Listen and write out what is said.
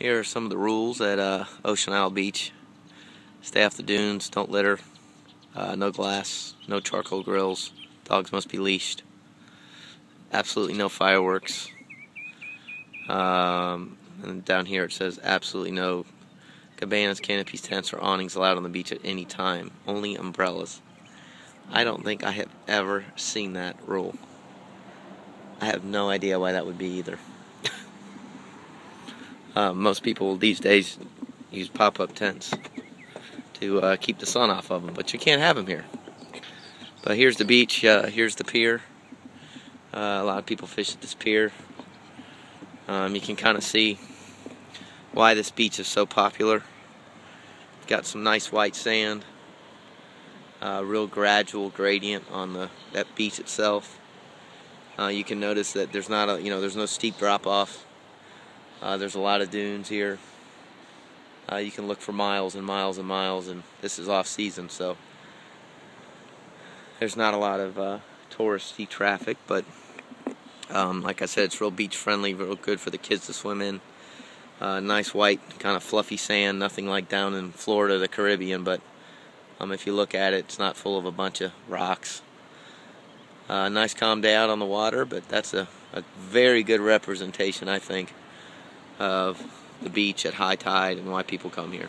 Here are some of the rules at uh, Ocean Isle Beach. Stay off the dunes, don't litter, uh, no glass, no charcoal grills, dogs must be leashed, absolutely no fireworks. Um, and down here it says absolutely no cabanas, canopies, tents, or awnings allowed on the beach at any time, only umbrellas. I don't think I have ever seen that rule. I have no idea why that would be either. Uh, most people these days use pop-up tents to uh, keep the sun off of them, but you can't have them here. But here's the beach. Uh, here's the pier. Uh, a lot of people fish at this pier. Um, you can kind of see why this beach is so popular. Got some nice white sand. Uh, real gradual gradient on the that beach itself. Uh, you can notice that there's not a you know there's no steep drop off. Uh, there's a lot of dunes here. Uh, you can look for miles and miles and miles, and this is off season, so there's not a lot of uh, touristy traffic. But um, like I said, it's real beach friendly, real good for the kids to swim in. Uh, nice white, kind of fluffy sand, nothing like down in Florida, the Caribbean, but um, if you look at it, it's not full of a bunch of rocks. Uh, nice calm day out on the water, but that's a, a very good representation, I think, of the beach at high tide and why people come here.